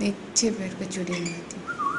नीचे पेड़ को चूड़ी बनाती हूँ